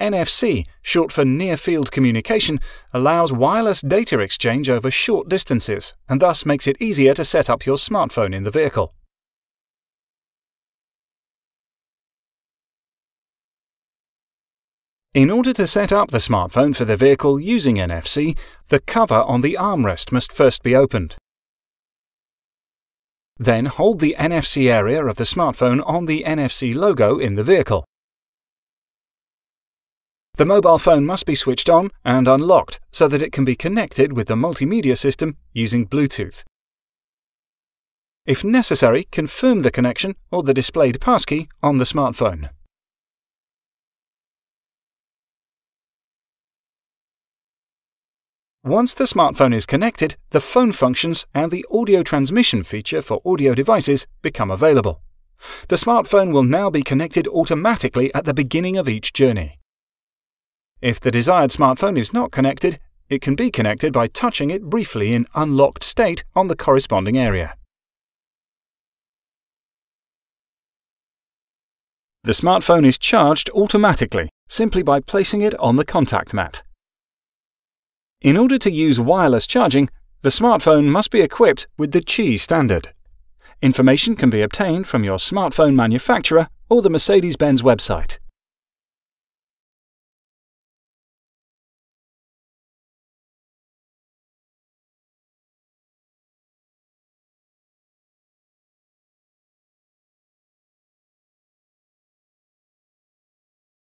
NFC, short for Near Field Communication, allows wireless data exchange over short distances and thus makes it easier to set up your smartphone in the vehicle. In order to set up the smartphone for the vehicle using NFC, the cover on the armrest must first be opened. Then hold the NFC area of the smartphone on the NFC logo in the vehicle. The mobile phone must be switched on and unlocked so that it can be connected with the multimedia system using Bluetooth. If necessary, confirm the connection or the displayed passkey on the smartphone. Once the smartphone is connected, the phone functions and the audio transmission feature for audio devices become available. The smartphone will now be connected automatically at the beginning of each journey. If the desired smartphone is not connected, it can be connected by touching it briefly in unlocked state on the corresponding area. The smartphone is charged automatically simply by placing it on the contact mat. In order to use wireless charging, the smartphone must be equipped with the Qi standard. Information can be obtained from your smartphone manufacturer or the Mercedes-Benz website.